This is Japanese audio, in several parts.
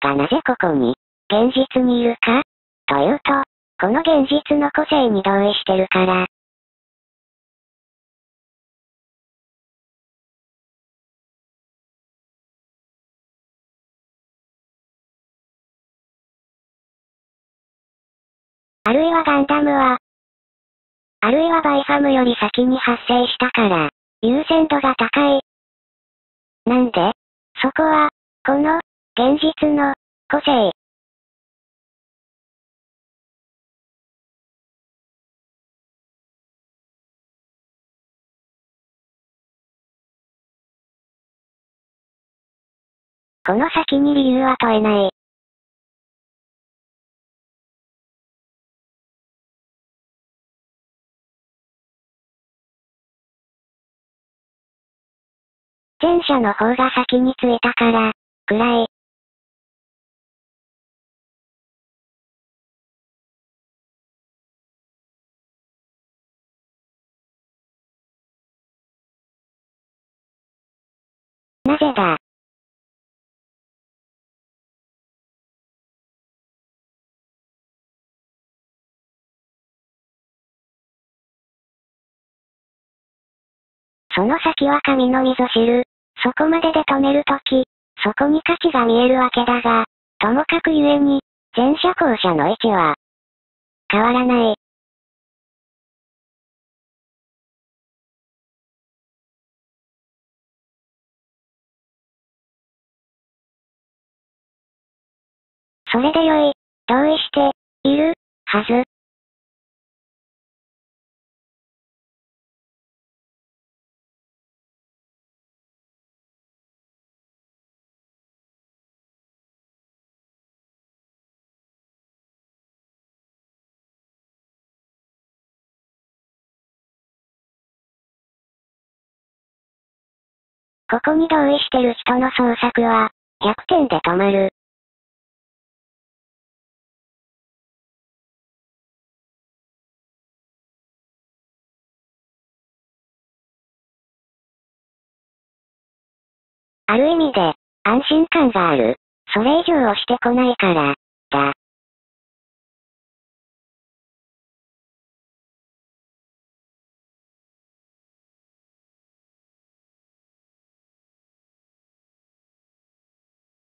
がなぜここに、現実にいるか？というと、この現実の個性に同意してるから。あるいはガンダムは、あるいはバイファムより先に発生したから、優先度が高い。なんで？そこは、この、現実の、個性。この先に理由は問えない。前者の方が先に着いたから、くらい。なぜだその先は神の溝知る。そこまでで止めるとき、そこに価値が見えるわけだが、ともかくゆえに、前者後者の位置は、変わらない。それでよい、同意して、いる、はず。ここに同意してる人の創作は、100点で止まる。ある意味で、安心感がある。それ以上をしてこないから、だ。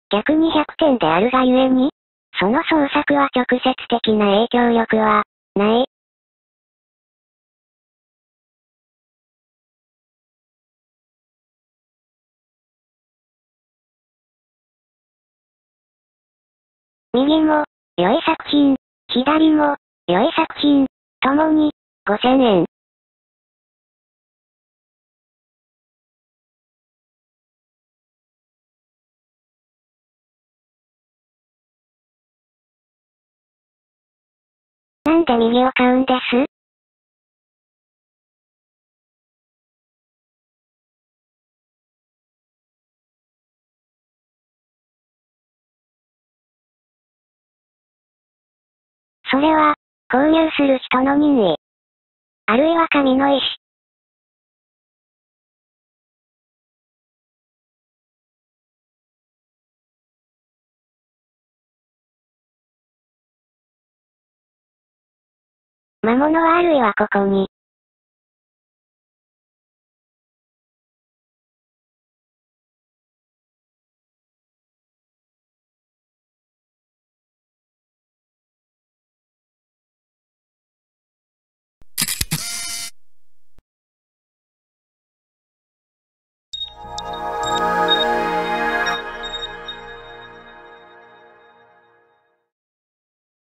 逆に100点であるがゆえに、その創作は直接的な影響力は、ない。右も、良い作品、左も、良い作品、ともに、5000円。なんで右を買うんです？それは、購入する人の任意。あるいは神の意志。魔物はあるいはここに、